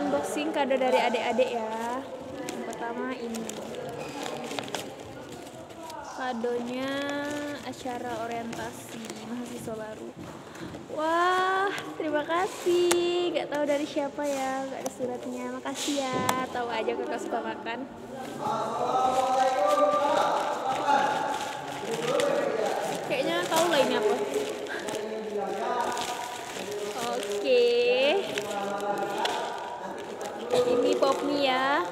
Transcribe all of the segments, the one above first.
unboxing kado dari adik-adik ya. Yang pertama ini. Kadonya acara orientasi mahasiswa baru. Wah, terima kasih. Gak tahu dari siapa ya, gak ada suratnya. Makasih ya. Tahu aja kakak suka makan. Kayaknya tahu lah ini apa. Oke. Ini Popmi ya.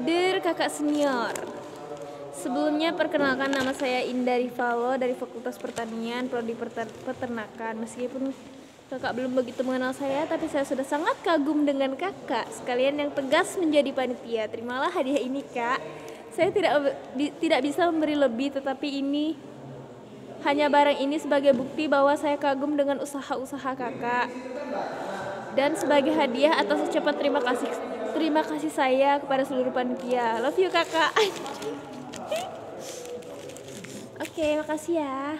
Der kakak senior. Sebelumnya perkenalkan nama saya Indah Rivalo dari Fakultas Pertanian Prodi Peternakan. Meskipun kakak belum begitu mengenal saya, tapi saya sudah sangat kagum dengan kakak. Sekalian yang tegas menjadi panitia. Terimalah hadiah ini kak. Saya tidak bi- tidak bisa memberi lebih, tetapi ini hanya barang ini sebagai bukti bahwa saya kagum dengan usaha-usaha kakak. Dan sebagai hadiah atas ucapan terima kasih terima kasih saya kepada seluruh panitia. Love you kakak. Oke, makasih ya.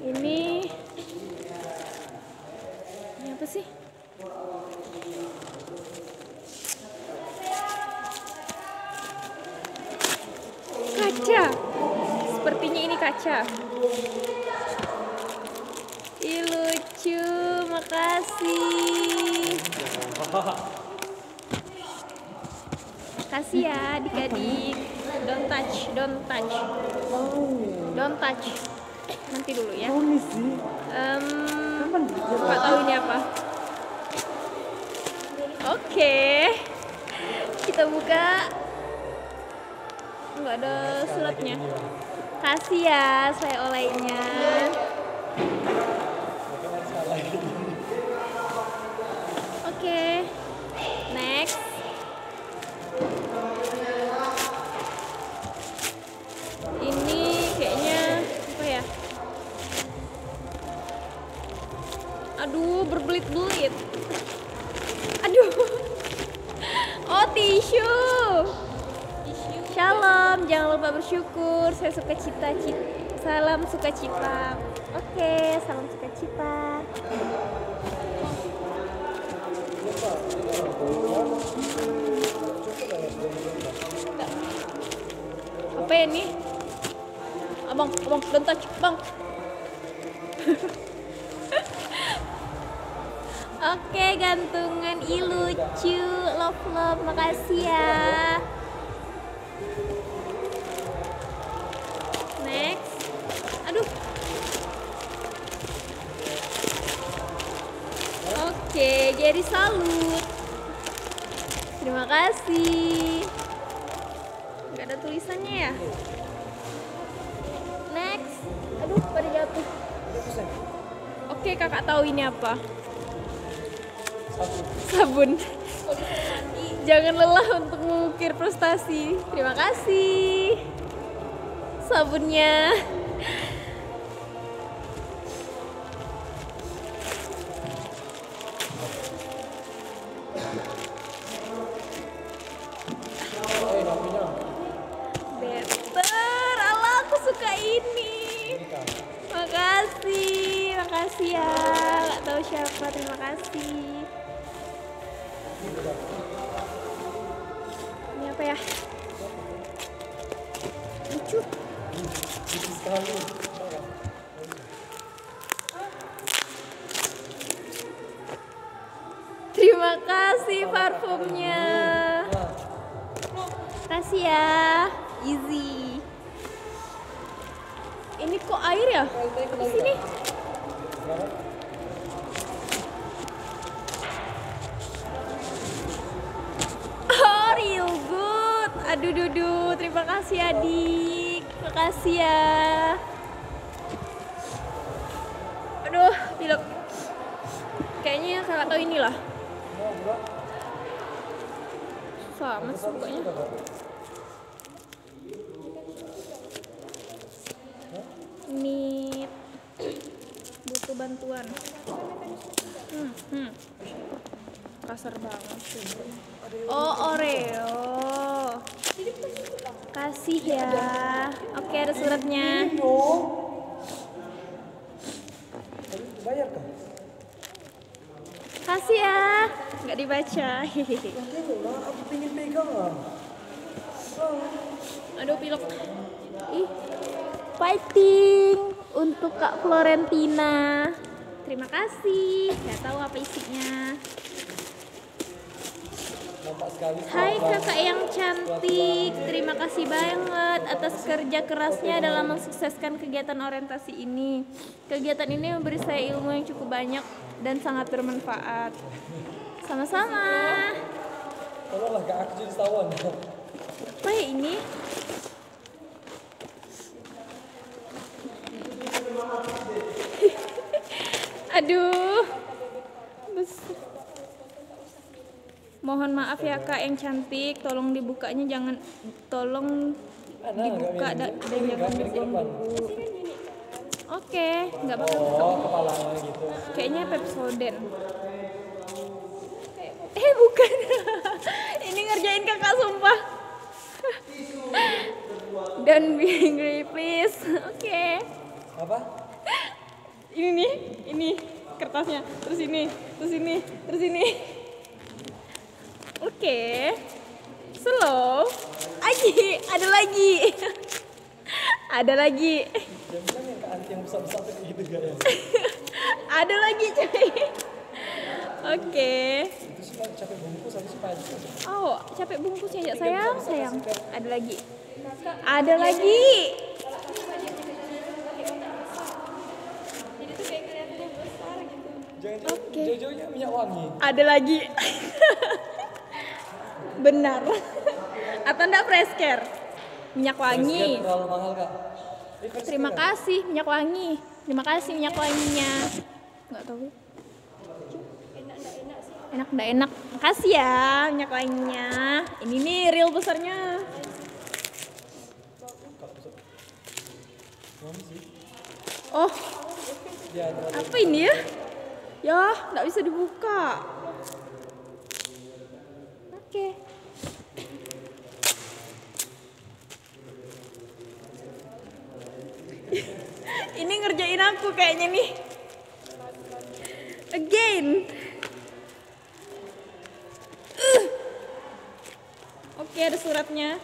Ini ini apa sih? Kaca. Sepertinya ini kaca. Ih lucu, makasih. Makasih ya adik-adik. Don't touch, don't touch. Don't touch. Nanti dulu ya. Em, nggak tahu ini apa. Oke. Kita buka. Nggak ada suratnya. Kasih ya saya olehnya. Saya suka cita-cita. Salam sukacita. Oke, salam sukacita. Apa ya ini? Abang, abang, don't touch, bang. Oke, gantungan i lucu, love love, makasih ya. Oke, jadi salut. Terima kasih. Gak ada tulisannya ya? Next, aduh, pada jatuh. Oke, kakak tahu ini apa? sabun. Jangan lelah untuk mengukir prestasi. Terima kasih. Sabunnya. Terima kasih parfumnya. Kasih ya. Easy. Ini kok air ya? Di sini. Oh, real good. Aduh, dudu. Terima kasih adik. Makasih ya. Aduh, pilek. Kayaknya kakak tahu inilah. Sama sih pokoknya. Butuh bantuan. Hmm, hmm. Kasar banget sih. Oh, Oreo. Kasih ya. Oke, ada suratnya. Kasih ya. nggak dibaca aku pegang aduh pilek ih fighting untuk kak Florentina terima kasih nggak tahu apa isinya Hai kakak yang cantik, terima kasih banget atas kerja kerasnya dalam mensukseskan kegiatan orientasi ini. Kegiatan ini memberi saya ilmu yang cukup banyak dan sangat bermanfaat. Sama-sama. Tolonglah gak aku jadi sawan. Apa ya ini? Aduh. Mohon maaf ya kak yang cantik, tolong dibukanya jangan, tolong dibuka da- dan jangan korban. dulu. Oke, nggak bakal buka. Oh, kepalanya gitu. Kayaknya Pepsoden. Eh bukan. Ini ngerjain kakak sumpah. Don't be angry please. Oke. Apa? Ini nih, ini kertasnya. Terus ini, terus ini, terus ini. Oke. Slow. Lagi, ada lagi. ada lagi. Yang besar-besar gitu ada lagi cuy. Oke. Capek bungkus pajak. Oh, capek bungkusnya ya sayang, sayang. Ada lagi. Ada lagi. Oke. jauh-jauhnya minyak wangi. Ada lagi. Benar. Atau enggak fresh care? Minyak wangi. Terlalu mahal kak. Terima kasih minyak wangi. Terima kasih minyak wanginya. Enggak tahu. Enak enggak enak. Makasih ya minyak wanginya. Ini nih real besarnya. Oh, apa ini ya? Ya, nggak bisa dibuka. Ini ngerjain aku kayaknya nih. Again. Uh. Oke, ada suratnya.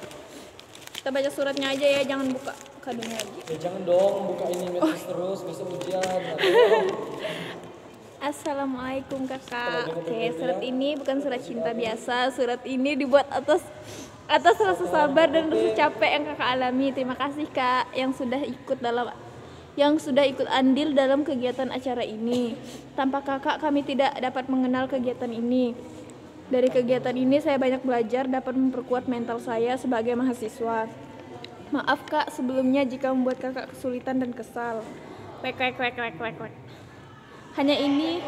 Kita baca suratnya aja ya, jangan buka kadonya lagi. Ya jangan dong buka ini metis terus besok ujian. Aduh. Assalamualaikum kakak. Oke, jangan surat ya. ini bukan surat cinta biasa. Surat ini dibuat atas atas rasa sabar dan rasa capek yang kakak alami. Terima kasih kak yang sudah ikut dalam yang sudah ikut andil dalam kegiatan acara ini. Tanpa kakak kami tidak dapat mengenal kegiatan ini. Dari kegiatan ini saya banyak belajar dapat memperkuat mental saya sebagai mahasiswa. Maaf kak sebelumnya jika membuat kakak kesulitan dan kesal. Wek wek wek wek wek. Hanya ini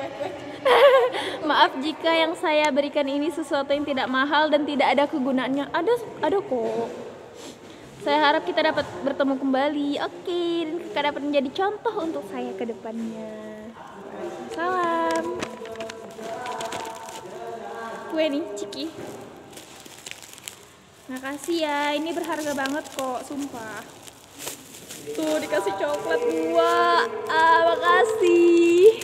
Maaf jika yang saya berikan ini sesuatu yang tidak mahal dan tidak ada kegunaannya. Ada ada kok. Saya harap kita dapat bertemu kembali. Oke, dan kakak dapat menjadi contoh untuk saya ke depannya. Salam. Kue nih, Ciki. Makasih ya, ini berharga banget kok, sumpah. Tuh dikasih coklat dua. Ah, makasih.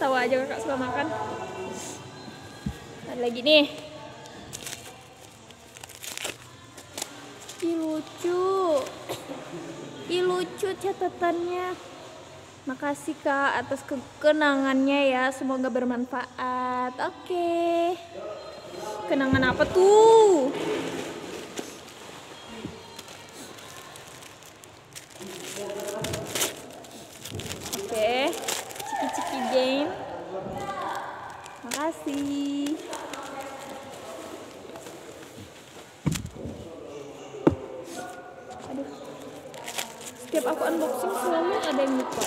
Tahu aja kakak suka makan. Ada lagi nih. Lucu. Ih lucu catatannya. Makasih kak atas kekenangannya ya. Semoga bermanfaat. Oke. Kenangan apa tuh? Oke, ciki-ciki Jane. Makasih. Aduh. Setiap aku unboxing selalu ada yang lupa.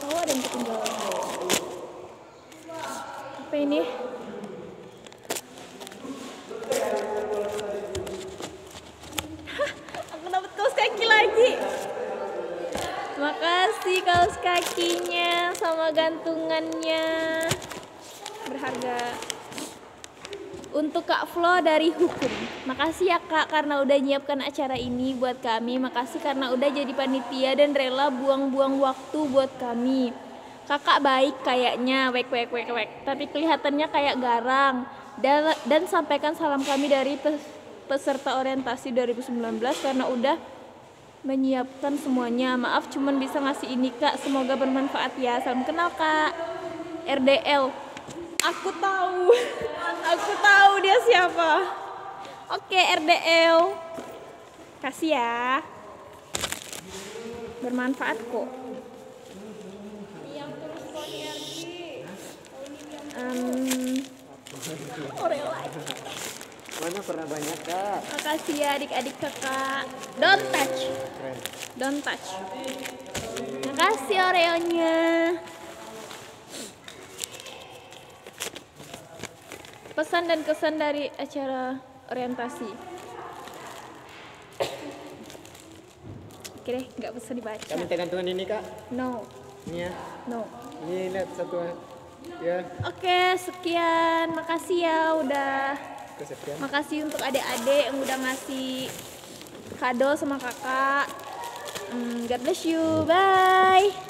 Tahu ada yang ketinggalan. Apa ini? Aku dapat kaos kaki lagi. Makasih kaos kakinya sama gantungannya. Berharga. Untuk Kak Flo dari Hukum. Makasih ya Kak karena udah nyiapkan acara ini buat kami. Makasih karena udah jadi panitia dan rela buang-buang waktu buat kami. Kakak baik kayaknya, wek wek wek wek. Tapi kelihatannya kayak garang. Dan, dan sampaikan salam kami dari pes- peserta orientasi 2019 karena udah menyiapkan semuanya. Maaf cuman bisa ngasih ini kak. Semoga bermanfaat ya. Salam kenal kak. RDL. Aku tahu. Aku tahu dia siapa. Oke RDL. Kasih ya. Bermanfaat kok. Yang terus Um, Oreo lagi. Mana pernah banyak kak? Makasih ya adik-adik kakak. Don't touch. Don't touch. Makasih Oreonya. Pesan dan kesan dari acara orientasi. Oke deh, nggak bisa dibaca. Kami minta gantungan ini kak. No, Ini ya. no. Ini lihat satu ya. Oke, sekian. Makasih ya udah. Makasih untuk adik-adik yang udah ngasih kado sama kakak. Hmm, God bless you. Bye.